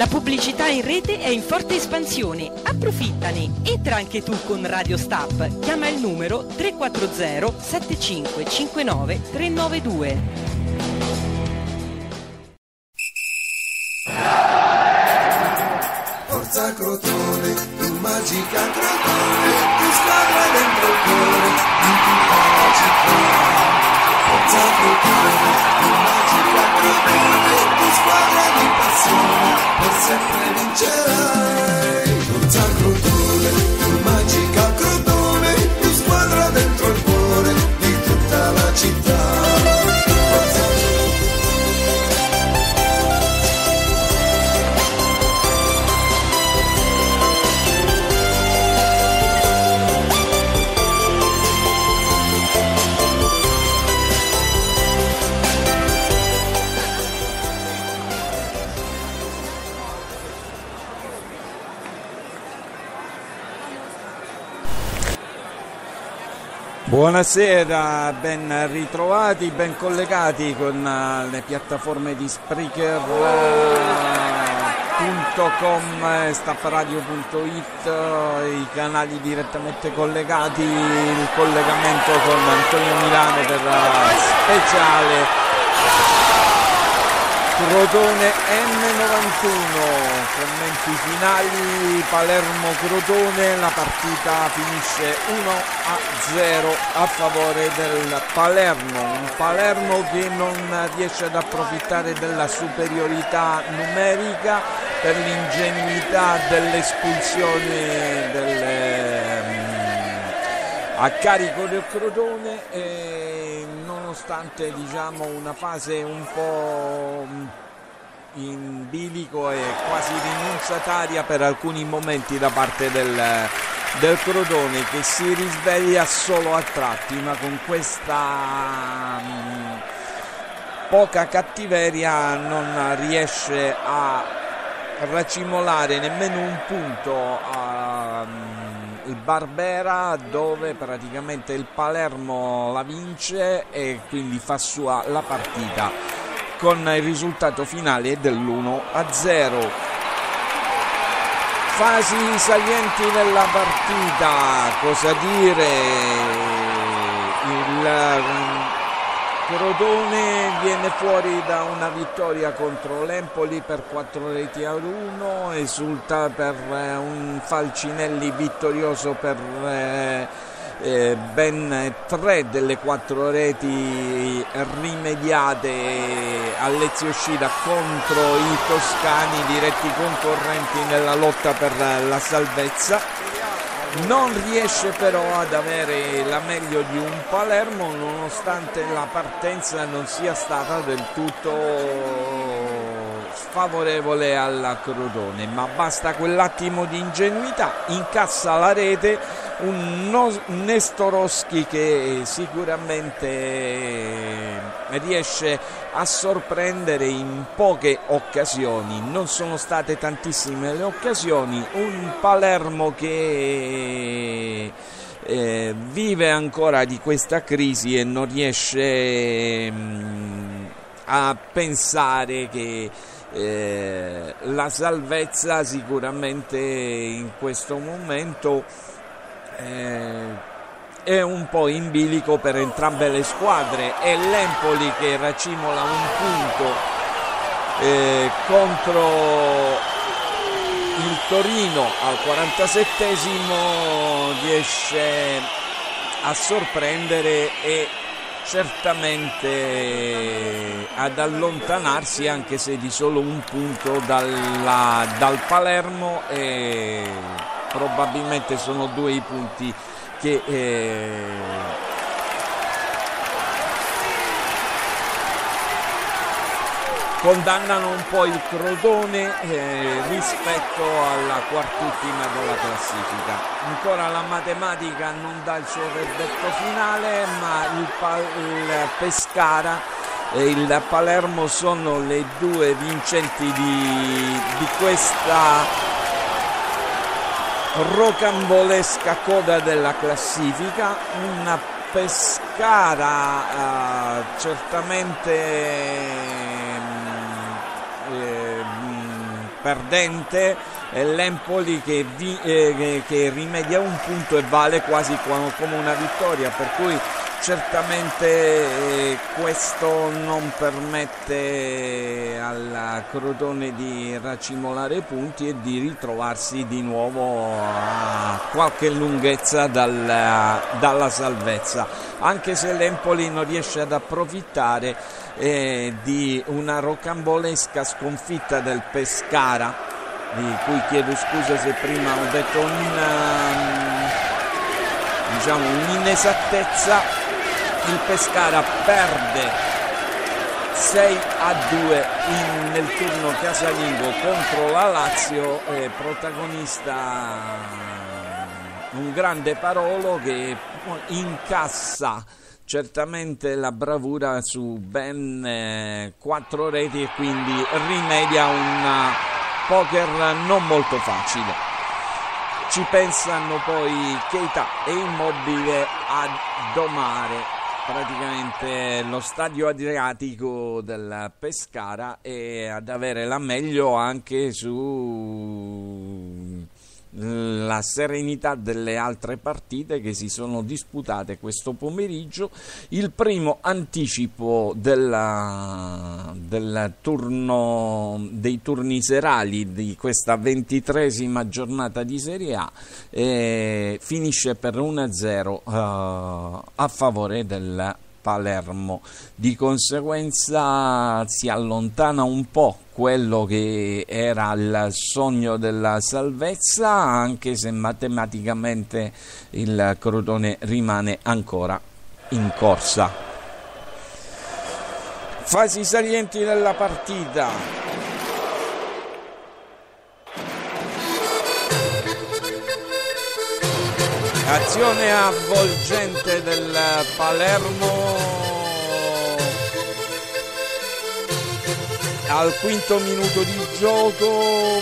La pubblicità in rete è in forte espansione. Approfittane. Entra anche tu con Radio Stop. Chiama il numero 340 7559 392. Forza Crotone, tu magica Crotone, tu squadra dentro il cuore di tutta la città. Forza Crotone, tu magica Crotone, squadra di passione, per sempre vincerai. Forza Crotone, Buonasera, ben ritrovati, ben collegati con eh, le piattaforme di Spreaker.com, eh, eh, i canali direttamente collegati, il collegamento con Antonio Milano per la speciale Crotone M91, commenti finali, Palermo-Crotone, la partita finisce 1 a 0 a favore del Palermo, un Palermo che non riesce ad approfittare della superiorità numerica per l'ingenuità dell'espulsione delle, mm, a carico del Crotone. E nonostante diciamo, una fase un po' in bilico e quasi rinunciataria per alcuni momenti da parte del, del Crotone che si risveglia solo a tratti ma con questa mh, poca cattiveria non riesce a racimolare nemmeno un punto a, il Barbera dove praticamente il Palermo la vince e quindi fa sua la partita con il risultato finale dell'1 a 0 fasi salienti della partita cosa dire? Il Crotone viene fuori da una vittoria contro l'Empoli per 4 reti a 1, esulta per eh, un Falcinelli vittorioso per eh, eh, ben tre delle quattro reti rimediate all'Ezio Scida contro i toscani diretti concorrenti nella lotta per la salvezza non riesce però ad avere la meglio di un Palermo nonostante la partenza non sia stata del tutto sfavorevole alla Crotone ma basta quell'attimo di ingenuità incassa la rete un Nestorowski che sicuramente riesce a sorprendere in poche occasioni, non sono state tantissime le occasioni, un Palermo che eh, vive ancora di questa crisi e non riesce mh, a pensare che eh, la salvezza sicuramente in questo momento eh, è un po' in bilico per entrambe le squadre. È l'Empoli che racimola un punto eh, contro il Torino al 47esimo, riesce a sorprendere e certamente ad allontanarsi anche se di solo un punto dalla, dal Palermo e probabilmente sono due i punti che eh, condannano un po' il Crotone eh, rispetto alla quartultima della classifica. Ancora la matematica non dà il suo verdetto finale, ma il, il Pescara e il Palermo sono le due vincenti di, di questa rocambolesca coda della classifica, una Pescara eh, certamente eh, perdente e l'Empoli che, vi, eh, che rimedia un punto e vale quasi come una vittoria per cui certamente eh, questo non permette al Crotone di racimolare punti e di ritrovarsi di nuovo a qualche lunghezza dalla, dalla salvezza. Anche se l'Empoli non riesce ad approfittare eh, di una rocambolesca sconfitta del Pescara di cui chiedo scusa se prima ho detto una, diciamo, un'inesattezza il Pescara perde 6 a 2 in, nel turno casalingo contro la Lazio, eh, protagonista un grande Parolo che incassa certamente la bravura su ben eh, quattro reti e quindi rimedia un poker non molto facile. Ci pensano poi Keita e Immobile a domare praticamente lo stadio adriatico del Pescara e ad avere la meglio anche su la serenità delle altre partite che si sono disputate questo pomeriggio. Il primo anticipo della, del turno, dei turni serali di questa ventitresima giornata di Serie A eh, finisce per 1-0 eh, a favore del Palermo. Di conseguenza si allontana un po' quello che era il sogno della salvezza, anche se matematicamente il Crotone rimane ancora in corsa. Fasi salienti della partita. Azione avvolgente del Palermo al quinto minuto di gioco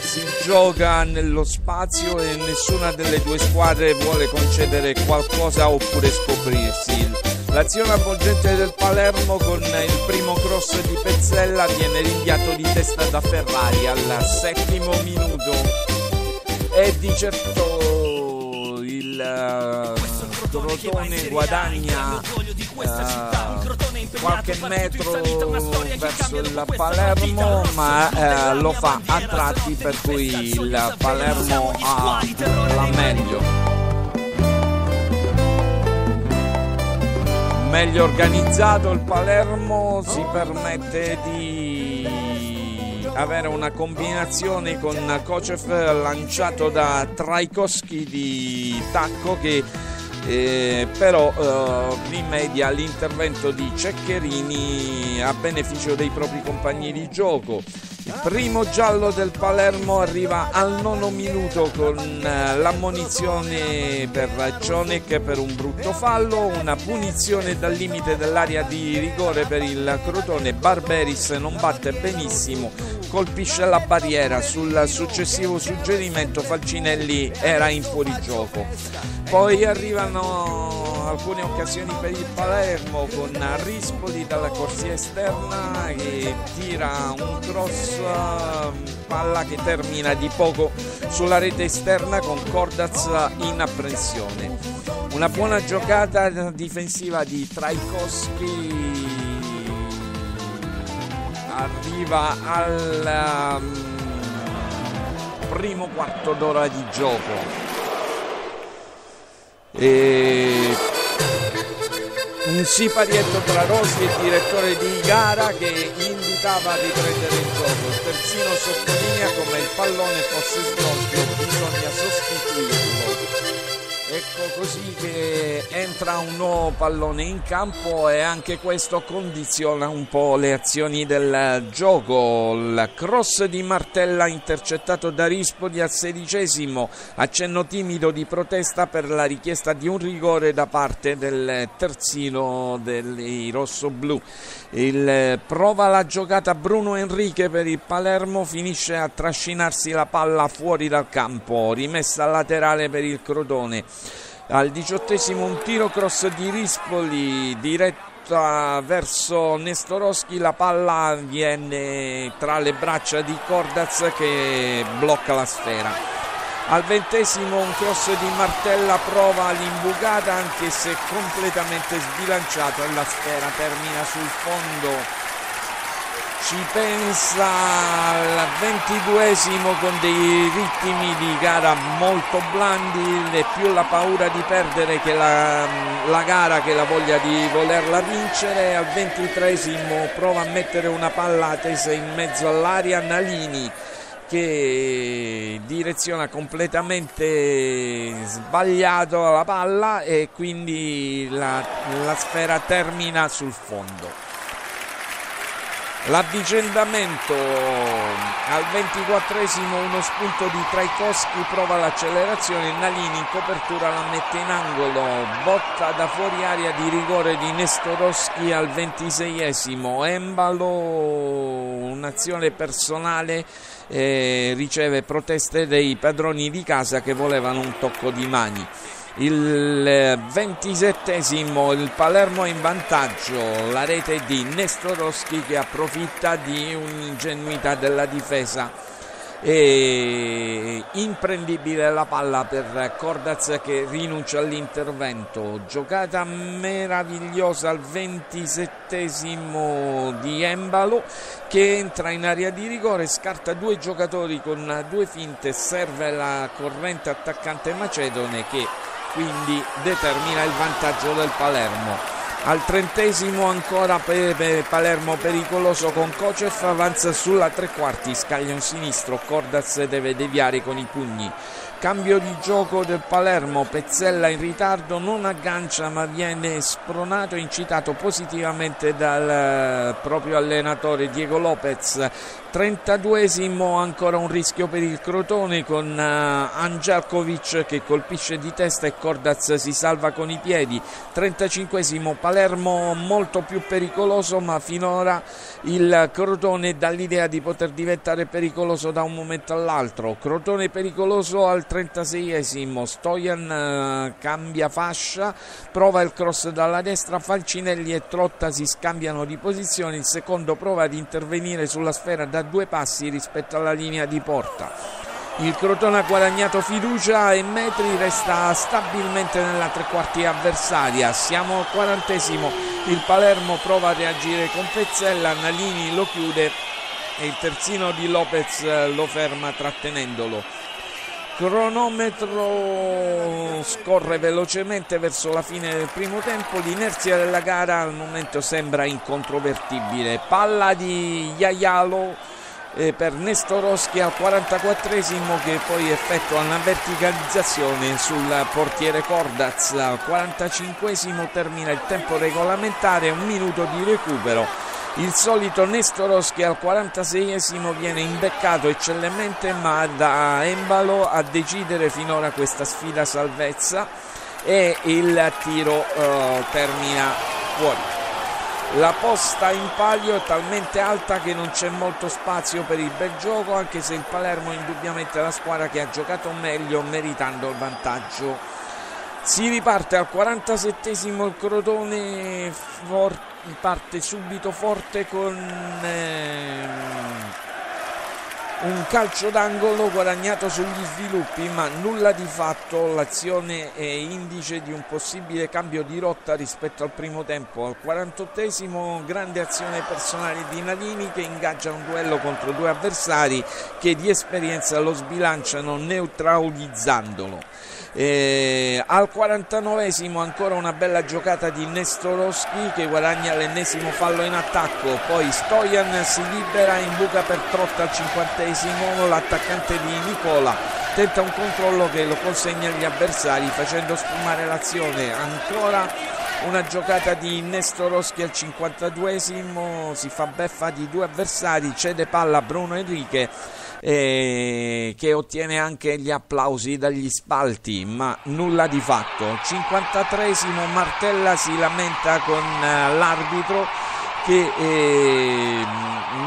si gioca nello spazio e nessuna delle due squadre vuole concedere qualcosa oppure scoprirsi. L'azione avvolgente del Palermo con il primo cross di Pezzella viene rinviato di testa da Ferrari al settimo minuto e di certo Crotone guadagna uh, qualche metro verso il Palermo ma uh, lo fa a tratti per cui il Palermo ha la meglio. meglio organizzato il Palermo si permette di avere una combinazione con Kocev lanciato da Traikowski di tacco che eh, però eh, rimedia l'intervento di Ceccherini a beneficio dei propri compagni di gioco. Il primo giallo del Palermo arriva al nono minuto con eh, l'ammonizione per Cionek per un brutto fallo, una punizione dal limite dell'area di rigore per il Crotone. Barberis non batte benissimo, colpisce la barriera. Sul successivo suggerimento Falcinelli era in fuorigioco. Poi arrivano alcune occasioni per il Palermo con Rispoli dalla corsia esterna che tira un cross palla che termina di poco sulla rete esterna con Cordaz in apprensione. Una buona giocata difensiva di Traikowski arriva al um, primo quarto d'ora di gioco e un siparietto tra Rossi e direttore di gara che invitava a riprendere il gioco. Il terzino sottolinea come il pallone fosse sgonfio, bisogna sostituirlo. Ecco così che entra un nuovo pallone in campo e anche questo condiziona un po' le azioni del gioco. Il cross di Martella intercettato da Rispoli al sedicesimo, accenno timido di protesta per la richiesta di un rigore da parte del terzino dei rossoblù. Il, prova la giocata Bruno Enrique per il Palermo, finisce a trascinarsi la palla fuori dal campo, rimessa laterale per il Crotone Al diciottesimo un tiro cross di Rispoli diretta verso Nestoroschi, la palla viene tra le braccia di Cordaz che blocca la sfera. Al ventesimo un cross di Martella prova l'imbucata anche se completamente sbilanciata la sfera termina sul fondo ci pensa al ventiduesimo con dei ritmi di gara molto blandi e più la paura di perdere che la, la, gara che la voglia di volerla vincere. Al ventitresimo prova a mettere una palla tesa in mezzo all'aria. Nalini che direziona completamente sbagliato la palla e quindi la, la sfera termina sul fondo L'avvicendamento al 24esimo uno spunto di Traikowski prova l'accelerazione, Nalini in copertura la mette in angolo, botta da fuori aria di rigore di Nestorowski al 26esimo, Embalo un'azione personale eh, riceve proteste dei padroni di casa che volevano un tocco di mani il ventisettesimo il Palermo in vantaggio la rete di Nestorowski che approfitta di un'ingenuità della difesa. E imprendibile la palla per Cordaz che rinuncia all'intervento. Giocata meravigliosa al ventisettesimo di Embalo che entra in area di rigore scarta due giocatori con due finte. Serve la corrente attaccante macedone che quindi determina il vantaggio del Palermo. Al trentesimo ancora per Palermo pericoloso con Kocev avanza sulla tre quarti, scaglion sinistro, Cordaz deve deviare con i pugni. Cambio di gioco del Palermo, Pezzella in ritardo, non aggancia ma viene spronato e incitato positivamente dal eh, proprio allenatore Diego Lopez 32esimo ancora un rischio per il Crotone con uh, Angelkovic che colpisce di testa e Cordaz si salva con i piedi. 35esimo Palermo molto più pericoloso ma finora il Crotone dà l'idea di poter diventare pericoloso da un momento all'altro. Crotone pericoloso al 36esimo Stojan uh, cambia fascia prova il cross dalla destra Falcinelli e Trotta si scambiano di posizione il secondo prova ad intervenire sulla sfera da due passi rispetto alla linea di porta. Il Crotone ha guadagnato fiducia e Metri resta stabilmente nella tre quarti avversaria. Siamo al quarantesimo, il Palermo prova a reagire con Pezzella, Nalini lo chiude e il terzino di Lopez lo ferma trattenendolo. Cronometro scorre velocemente verso la fine del primo tempo, l'inerzia della gara al momento sembra incontrovertibile. Palla di Iaialo eh, per Nestoroschi al 44esimo che poi effettua una verticalizzazione sul portiere Cordaz. Al 45esimo termina il tempo regolamentare, un minuto di recupero. Il solito Nestoroschi al 46esimo viene imbeccato eccellentemente ma da Embalo a decidere finora questa sfida salvezza e il tiro eh, termina fuori. La posta in palio è talmente alta che non c'è molto spazio per il bel gioco, anche se il Palermo è indubbiamente la squadra che ha giocato meglio meritando il vantaggio. Si riparte al 47 il Crotone parte subito forte con eh, un calcio d'angolo guadagnato sugli sviluppi ma nulla di fatto. L'azione è indice di un possibile cambio di rotta rispetto al primo tempo. Al 48esimo grande azione personale di Nalini che ingaggia un duello contro due avversari che di esperienza lo sbilanciano neutralizzandolo eh, al 49esimo ancora una bella giocata di Nestorowski che guadagna l'ennesimo fallo in attacco, poi Stojan si libera in buca per Trotta al 50esimo, l'attaccante di Nicola tenta un controllo che lo consegna agli avversari facendo sfumare l'azione, ancora una giocata di Nestorowski al 52esimo, si fa beffa di due avversari, cede palla a Bruno Enrique eh, che ottiene anche gli applausi dagli spalti, ma nulla di fatto. 53esimo Martella si lamenta con eh, l'arbitro che eh,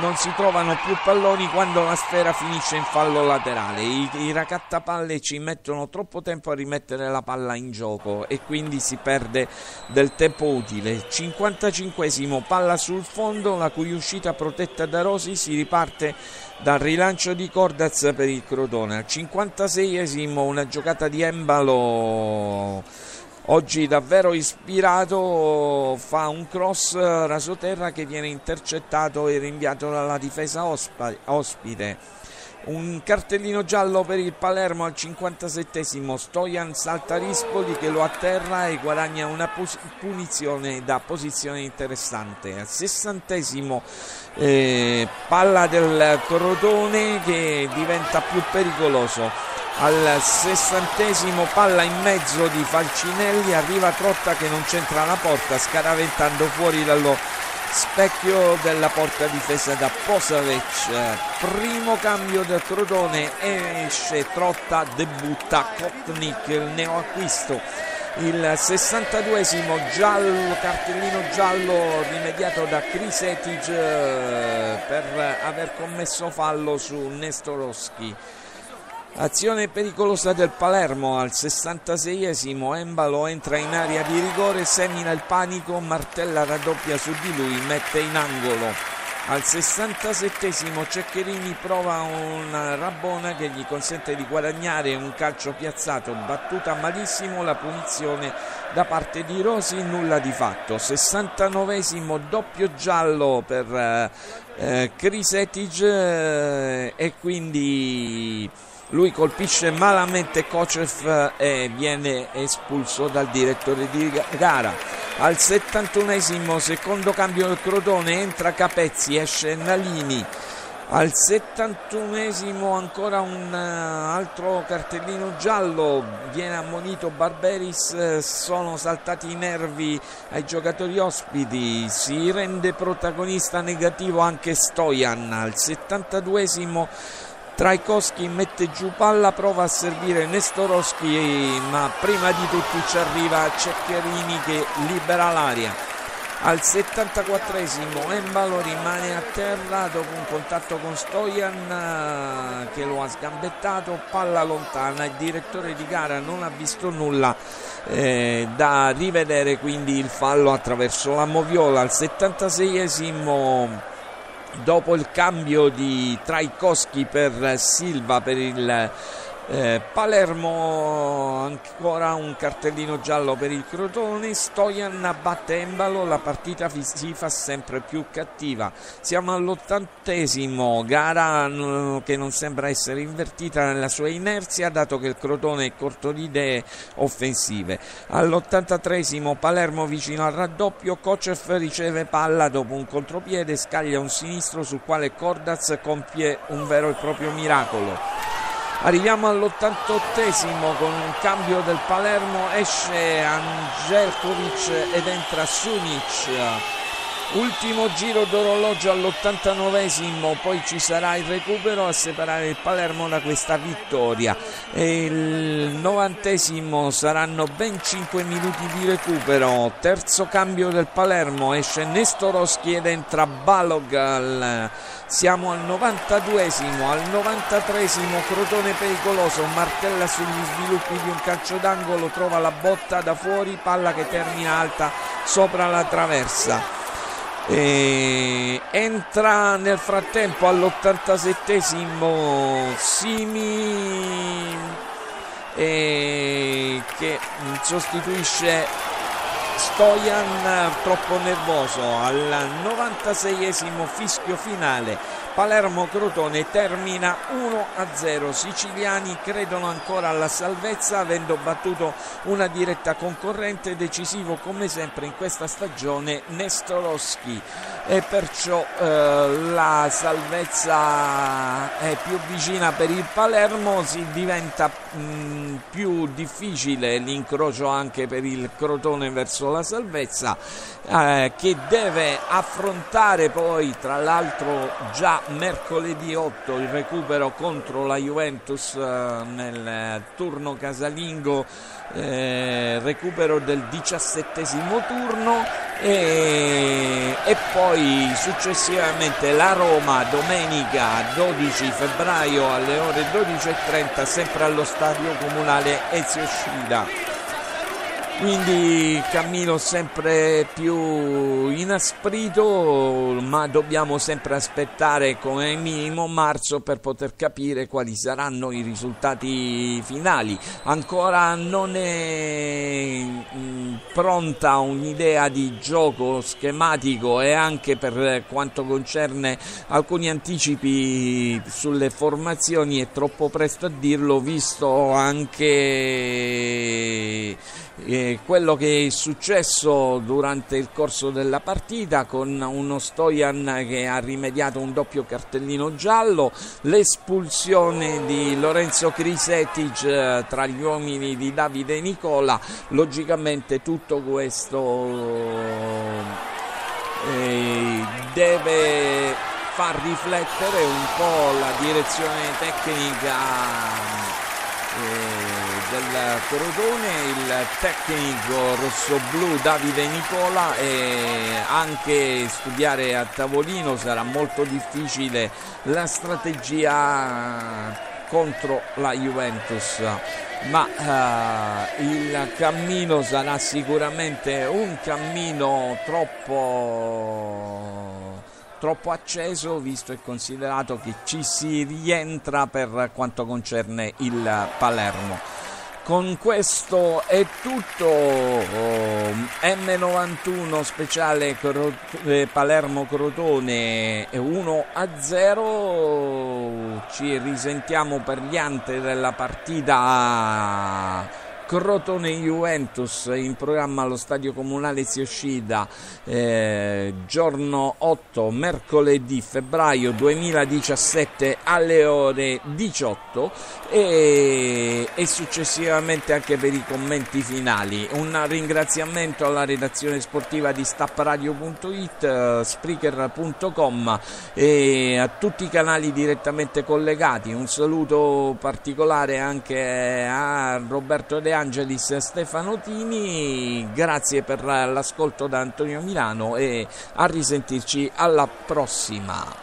non si trovano più palloni quando la sfera finisce in fallo laterale. I, I raccattapalle ci mettono troppo tempo a rimettere la palla in gioco e quindi si perde del tempo utile. 55esimo palla sul fondo, la cui uscita protetta da Rosi si riparte dal rilancio di Cordaz per il Crotone. Al 56esimo una giocata di Embalo oggi davvero ispirato fa un cross rasoterra che viene intercettato e rinviato dalla difesa ospite. Un cartellino giallo per il Palermo al 57esimo Stojan salta Rispoli che lo atterra e guadagna una punizione da posizione interessante. Al 60esimo eh, palla del Crotone che diventa più pericoloso al sessantesimo palla in mezzo di Falcinelli arriva Trotta che non c'entra la porta scaraventando fuori dallo specchio della porta difesa da Posavec primo cambio del Crotone esce Trotta debutta Kotnik il neoacquisto. Il 62esimo giallo, cartellino giallo rimediato da Krisetic eh, per aver commesso fallo su Nestorowski Azione pericolosa del Palermo al 66esimo, Embalo entra in area di rigore, semina il panico, Martella raddoppia su di lui, mette in angolo. Al 67esimo Ceccherini prova una rabbona che gli consente di guadagnare un calcio piazzato, battuta malissimo la punizione da parte di Rosi, nulla di fatto. 69esimo doppio giallo per eh, eh Krisetic eh, e quindi lui colpisce malamente Kocev e viene espulso dal direttore di gara. Al 71esimo secondo cambio del Crotone entra Capezzi, esce Nalini. Al 71esimo ancora un uh, altro cartellino giallo, viene ammonito Barberis, sono saltati i nervi ai giocatori ospiti, si rende protagonista negativo anche Stojan. Al 72esimo Trajkowski mette giù palla, prova a servire Nestorowski, ma prima di tutti ci arriva Ceccherini che libera l'aria. Al 74esimo Embalo rimane a terra dopo un contatto con Stojan eh, che lo ha sgambettato, palla lontana, il direttore di gara non ha visto nulla eh, da rivedere quindi il fallo attraverso la moviola. Al 76esimo dopo il cambio di Traikowski per Silva per il eh, Palermo ancora un cartellino giallo per il Crotone Stojan batte Embalo la partita si fa sempre più cattiva. Siamo all'ottantesimo gara che non sembra essere invertita nella sua inerzia dato che il Crotone è corto di idee offensive. All'ottantatresimo Palermo vicino al raddoppio Kocev riceve palla dopo un contropiede scaglia un sinistro sul quale Cordaz compie un vero e proprio miracolo Arriviamo all'88esimo con un cambio del Palermo, esce Angelkovic ed entra Sunic. Ultimo giro d'orologio all'89esimo, poi ci sarà il recupero a separare il Palermo da questa vittoria. E il novantesimo saranno ben 5 minuti di recupero. Terzo cambio del Palermo, esce Nestorowski ed entra Balog. Siamo al 92esimo, al 93esimo Crotone pericoloso, martella sugli sviluppi di un calcio d'angolo, trova la botta da fuori, palla che termina alta sopra la traversa. E entra nel frattempo all'87esimo Simi che sostituisce Stojan troppo nervoso al 96esimo fischio finale Palermo-Crotone termina 1-0. Siciliani credono ancora alla salvezza avendo battuto una diretta concorrente decisivo come sempre in questa stagione Nestorowski e perciò eh, la salvezza è più vicina per il Palermo, si diventa mh, mm, più difficile l'incrocio anche per il Crotone verso la salvezza eh, che deve affrontare poi tra l'altro già mercoledì 8 il recupero contro la Juventus eh, nel turno casalingo, eh, recupero del diciassettesimo turno e e poi successivamente la Roma domenica 12 febbraio alle ore 12.30 sempre allo stadio comunale Ezio Scida quindi cammino sempre più inasprito ma dobbiamo sempre aspettare come minimo marzo per poter capire quali saranno i risultati finali. Ancora non è mm, pronta un'idea di gioco schematico e anche per quanto concerne alcuni anticipi sulle formazioni è troppo presto a dirlo visto anche eh, quello che è successo durante il corso della partita con uno Stojan che ha rimediato un doppio cartellino giallo, l'espulsione di Lorenzo Crisetic eh, tra gli uomini di Davide Nicola, logicamente tutto questo eh, deve far riflettere un po' la direzione tecnica eh, del Crotone, il tecnico rossoblù Davide Nicola e anche studiare a tavolino sarà molto difficile la strategia contro la Juventus ma uh, il cammino sarà sicuramente un cammino troppo troppo acceso visto e considerato che ci si rientra per quanto concerne il Palermo. Con questo è tutto, oh, M91 speciale eh, Palermo Crotone 1 a 0, ci risentiamo per gli ante della partita Crotone Juventus in programma allo stadio comunale Sioscida eh, giorno 8 mercoledì febbraio 2017 alle ore 18 e, e successivamente anche per i commenti finali. Un ringraziamento alla redazione sportiva di stappradio.it eh, spreaker.com e a tutti i canali direttamente collegati. Un saluto particolare anche a Roberto De Angelis Stefano Tini, grazie per l'ascolto da Antonio Milano e a risentirci alla prossima.